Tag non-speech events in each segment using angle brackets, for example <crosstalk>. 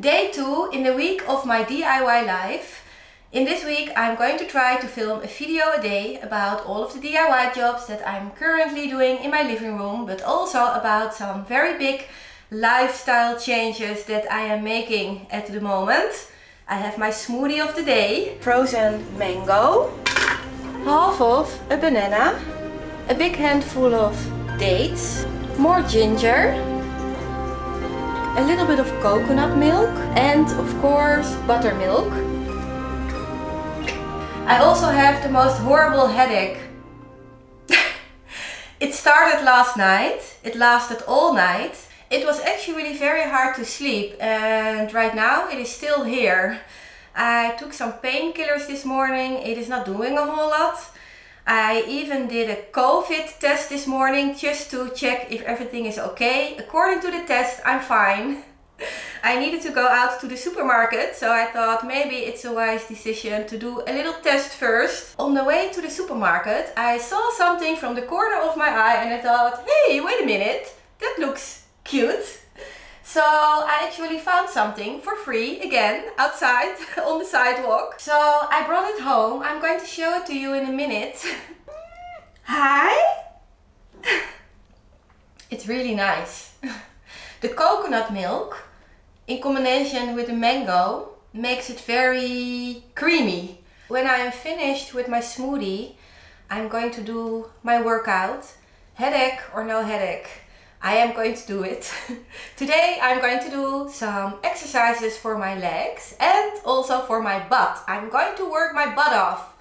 Day 2 in the week of my DIY life. In this week I'm going to try to film a video a day about all of the DIY jobs that I'm currently doing in my living room but also about some very big lifestyle changes that I am making at the moment. I have my smoothie of the day, frozen mango, half of a banana, a big handful of dates, more ginger, a little bit of coconut milk and of course buttermilk. I also have the most horrible headache. <laughs> it started last night, it lasted all night. It was actually really very hard to sleep and right now it is still here. I took some painkillers this morning, it is not doing a whole lot. I even did a COVID test this morning just to check if everything is okay. According to the test, I'm fine. <laughs> I needed to go out to the supermarket, so I thought maybe it's a wise decision to do a little test first. On the way to the supermarket, I saw something from the corner of my eye and I thought, hey, wait a minute, that looks cute. So I actually found something for free again outside <laughs> on the sidewalk. So I brought it home. I'm going to show it to you in a minute. <laughs> Hi! <laughs> it's really nice. the coconut milk in combination with the mango makes it very creamy. When I am finished with my smoothie, I'm going to do my workout. Headache or no headache. I am going to do it. <laughs> Today I'm going to do some exercises for my legs and also for my butt. I'm going to work my butt off.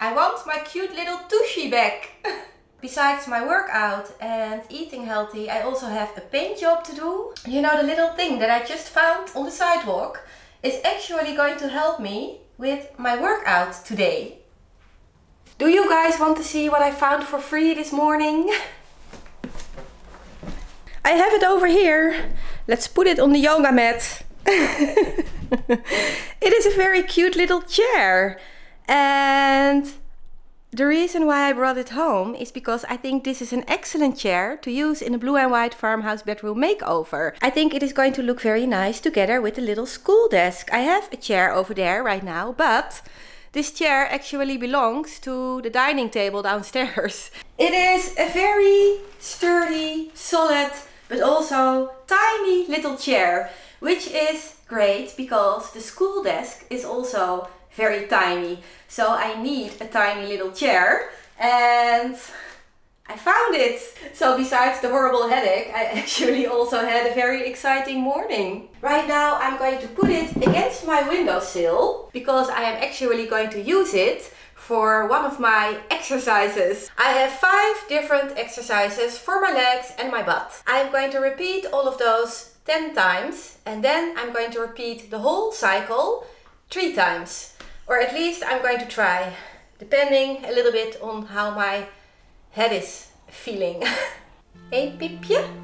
I want my cute little tushy back. <laughs> Besides my workout and eating healthy, I also have a paint job to do. You know, the little thing that I just found on the sidewalk is actually going to help me with my workout today. Do you guys want to see what I found for free this morning? <laughs> I have it over here. Let's put it on the yoga mat. <laughs> it is a very cute little chair. And the reason why I brought it home is because I think this is an excellent chair to use in a blue and white farmhouse bedroom makeover. I think it is going to look very nice together with the little school desk. I have a chair over there right now, but this chair actually belongs to the dining table downstairs. <laughs> It is a very sturdy, solid, but also tiny little chair, which is great because the school desk is also very tiny. So I need a tiny little chair and I found it. So besides the horrible headache, I <laughs> actually also had a very exciting morning. Right now I'm going to put it against my windowsill because I am actually going to use it for one of my exercises. I have five different exercises for my legs and my butt. I'm going to repeat all of those 10 times and then I'm going to repeat the whole cycle three times. Or at least I'm going to try, depending a little bit on how my head is feeling. <laughs> hey Piepje?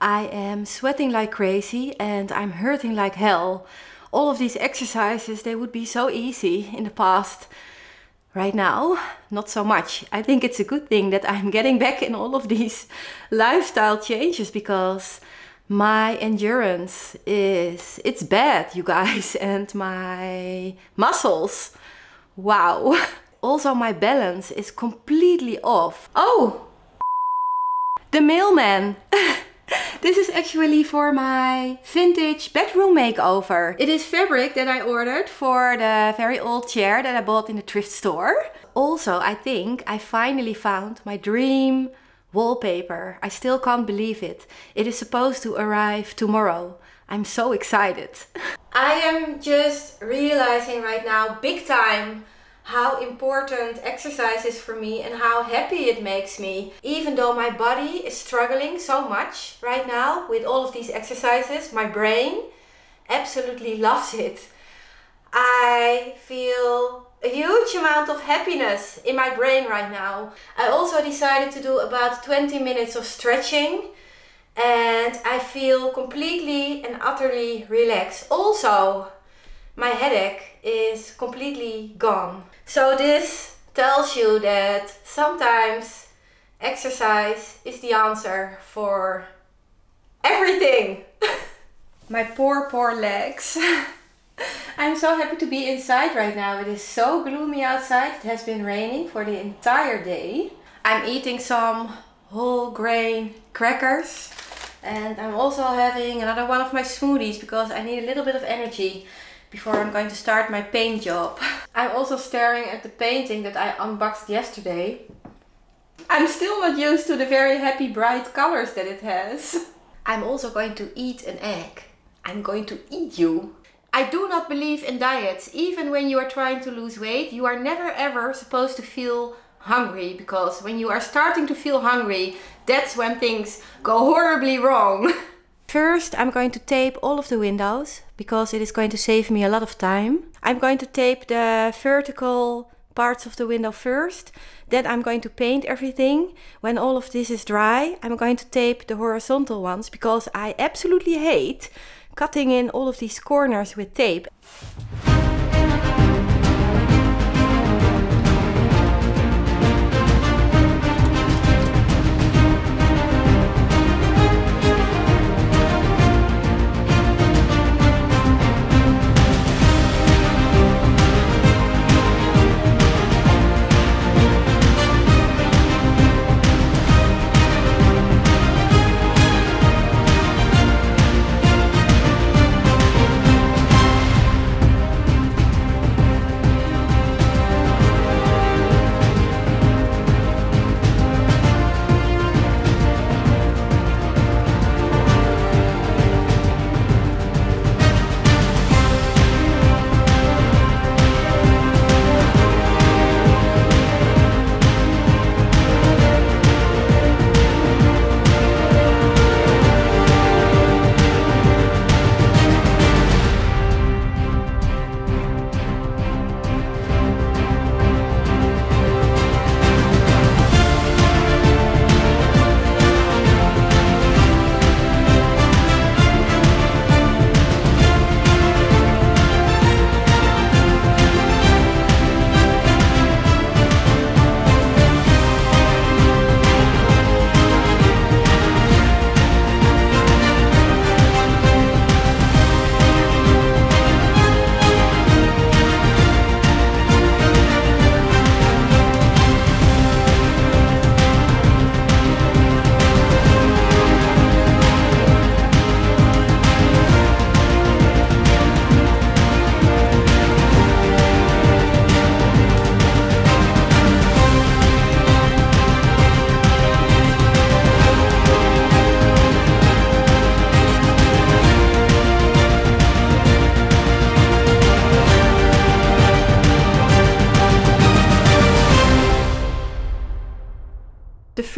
I am sweating like crazy and I'm hurting like hell. All of these exercises, they would be so easy in the past. Right now, not so much. I think it's a good thing that I'm <laughs> getting back in all of these <laughs> lifestyle changes because my endurance is, it's bad, you guys. <laughs> And my muscles, wow. Also my balance is completely off. Oh! The mailman! This is actually for my vintage bedroom makeover. It is fabric that I ordered for the very old chair that I bought in the thrift store. Also, I think I finally found my dream wallpaper. I still can't believe it. It is supposed to arrive tomorrow. I'm so excited. <laughs> I am just realizing right now, big time, how important exercise is for me and how happy it makes me. Even though my body is struggling so much right now with all of these exercises, my brain absolutely loves it. I feel a huge amount of happiness in my brain right now. I also decided to do about 20 minutes of stretching and I feel completely and utterly relaxed. Also, my headache is completely gone. So this tells you that sometimes exercise is the answer for everything. <laughs> my poor, poor legs. <laughs> I'm so happy to be inside right now. It is so gloomy outside. It has been raining for the entire day. I'm eating some whole grain crackers and I'm also having another one of my smoothies because I need a little bit of energy before I'm going to start my paint job. <laughs> I'm also staring at the painting that I unboxed yesterday. I'm still not used to the very happy bright colors that it has. <laughs> I'm also going to eat an egg. I'm going to eat you. I do not believe in diets. Even when you are trying to lose weight, you are never ever supposed to feel hungry because when you are starting to feel hungry, that's when things go horribly wrong. <laughs> First, I'm going to tape all of the windows because it is going to save me a lot of time. I'm going to tape the vertical parts of the window first. Then I'm going to paint everything. When all of this is dry, I'm going to tape the horizontal ones because I absolutely hate cutting in all of these corners with tape.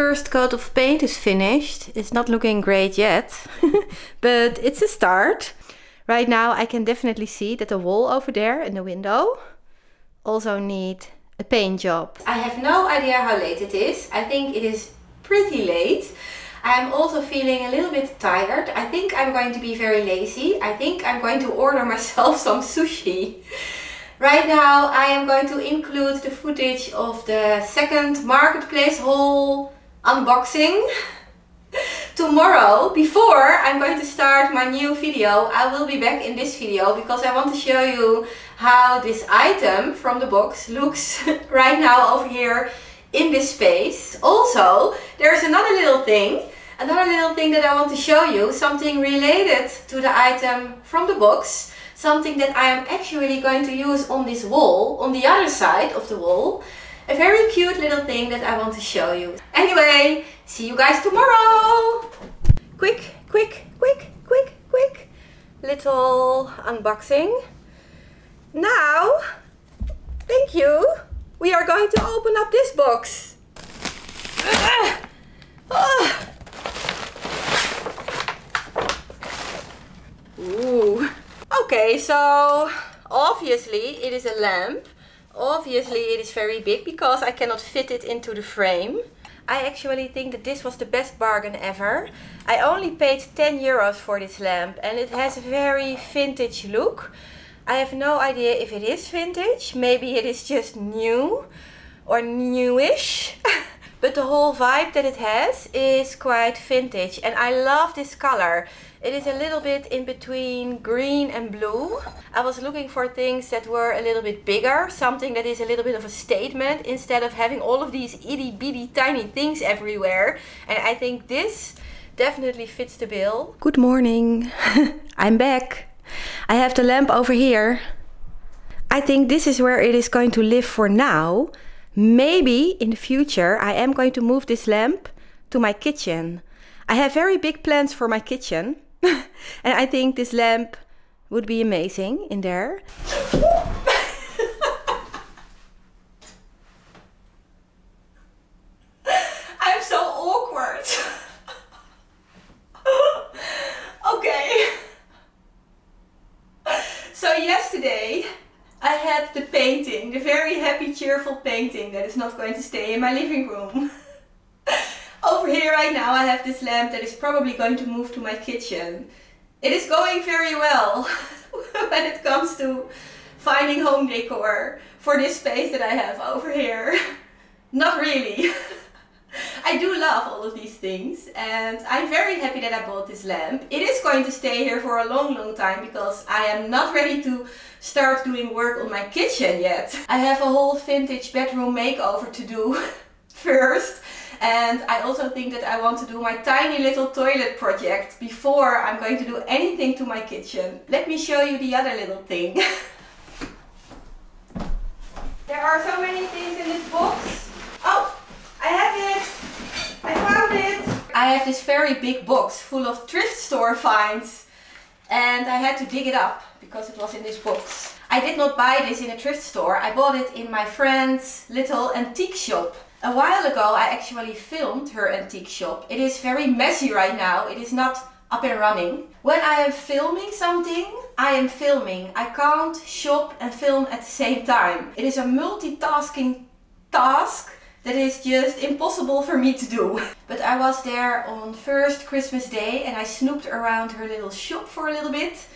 First coat of paint is finished. It's not looking great yet, <laughs> but it's a start. Right now I can definitely see that the wall over there in the window also need a paint job. I have no idea how late it is. I think it is pretty late. I'm also feeling a little bit tired. I think I'm going to be very lazy. I think I'm going to order <laughs> myself some sushi. Right now I am going to include the footage of the second marketplace haul unboxing. Tomorrow, before I'm going to start my new video, I will be back in this video because I want to show you how this item from the box looks <laughs> right now over here in this space. Also, there's another little thing, another little thing that I want to show you, something related to the item from the box, something that I am actually going to use on this wall, on the other side of the wall. A very cute little thing that I want to show you. Anyway, see you guys tomorrow! Quick, quick, quick, quick, quick little unboxing. Now, thank you we are going to open up this box. Ah! Ah! Ooh. Okay, so obviously it is a lamp. Obviously it is very big because I cannot fit it into the frame. I actually think that this was the best bargain ever. I only paid 10 euros for this lamp and it has a very vintage look. I have no idea if it is vintage. Maybe it is just new or newish. <laughs> but the whole vibe that it has is quite vintage. And I love this color. It is a little bit in between green and blue. I was looking for things that were a little bit bigger. Something that is a little bit of a statement. Instead of having all of these itty bitty tiny things everywhere. And I think this definitely fits the bill. Good morning. <laughs> I'm back. I have the lamp over here. I think this is where it is going to live for now. Maybe in the future I am going to move this lamp to my kitchen. I have very big plans for my kitchen. <laughs> and I think this lamp would be amazing in there. <laughs> I'm so awkward. <laughs> okay. So yesterday I had the painting, the very happy cheerful painting that is not going to stay in my living room. Over here right now I have this lamp that is probably going to move to my kitchen. It is going very well <laughs> when it comes to finding home decor for this space that I have over here. <laughs> Not really. <laughs> I do love all of these things and I'm very happy that I bought this lamp. It is going to stay here for a long long time because I am not ready to start doing work on my kitchen yet. I have a whole vintage bedroom makeover to do first and I also think that I want to do my tiny little toilet project before I'm going to do anything to my kitchen. Let me show you the other little thing. <laughs> there are so many things in this box. Oh, I have it! I found it! I have this very big box full of thrift store finds and I had to dig it up because it was in this box. I did not buy this in a thrift store, I bought it in my friend's little antique shop. A while ago I actually filmed her antique shop. It is very messy right now, it is not up and running. When I am filming something, I am filming. I can't shop and film at the same time. It is a multitasking task that is just impossible for me to do. <laughs> But I was there on first Christmas day and I snooped around her little shop for a little bit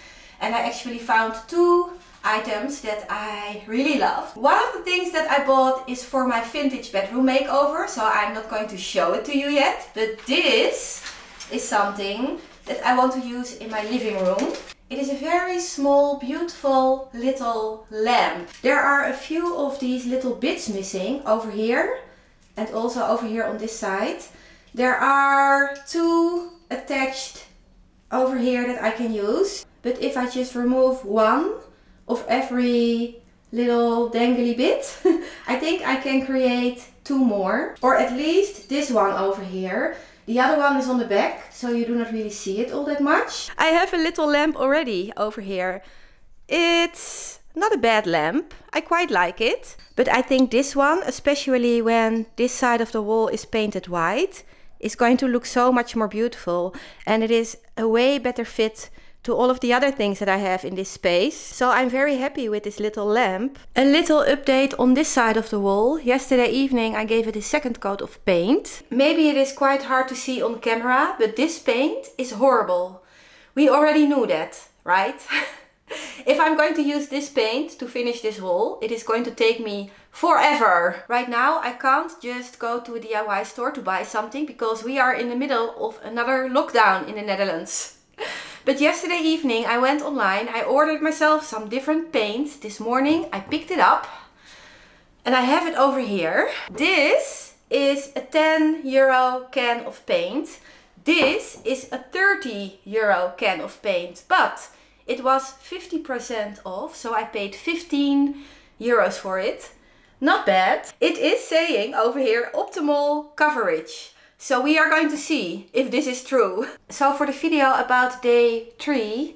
and I actually found two items that I really love. One of the things that I bought is for my vintage bedroom makeover, so I'm not going to show it to you yet. But this is something that I want to use in my living room. It is a very small, beautiful little lamp. There are a few of these little bits missing over here and also over here on this side. There are two attached over here that I can use. But if I just remove one of every little dangly bit, <laughs> I think I can create two more. Or at least this one over here. The other one is on the back, so you do not really see it all that much. I have a little lamp already over here. It's not a bad lamp. I quite like it. But I think this one, especially when this side of the wall is painted white, is going to look so much more beautiful. And it is a way better fit to all of the other things that I have in this space. So I'm very happy with this little lamp. A little update on this side of the wall. Yesterday evening I gave it a second coat of paint. Maybe it is quite hard to see on camera, but this paint is horrible. We already knew that, right? <laughs> if I'm going to use this paint to finish this wall, it is going to take me forever. Right now I can't just go to a DIY store to buy something because we are in the middle of another lockdown in the Netherlands. But yesterday evening I went online, I ordered myself some different paint. This morning I picked it up and I have it over here. This is a 10 euro can of paint. This is a 30 euro can of paint, but it was 50% off, so I paid 15 euros for it. Not bad. It is saying over here optimal coverage. So we are going to see if this is true. <laughs> So for the video about day 3,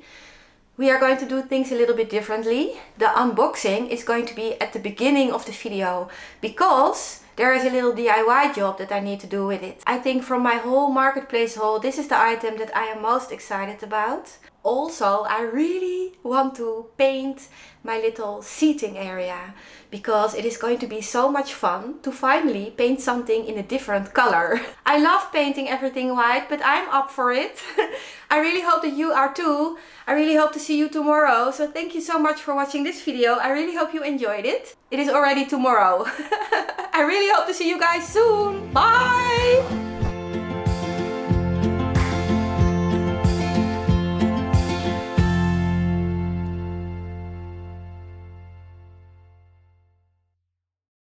we are going to do things a little bit differently. The unboxing is going to be at the beginning of the video because there is a little DIY job that I need to do with it. I think from my whole marketplace haul, this is the item that I am most excited about. Also, I really want to paint my little seating area because it is going to be so much fun to finally paint something in a different color. <laughs> I love painting everything white, but I'm up for it. <laughs> I really hope that you are too. I really hope to see you tomorrow. So thank you so much for watching this video. I really hope you enjoyed it. It is already tomorrow. <laughs> I really hope to see you guys soon. Bye!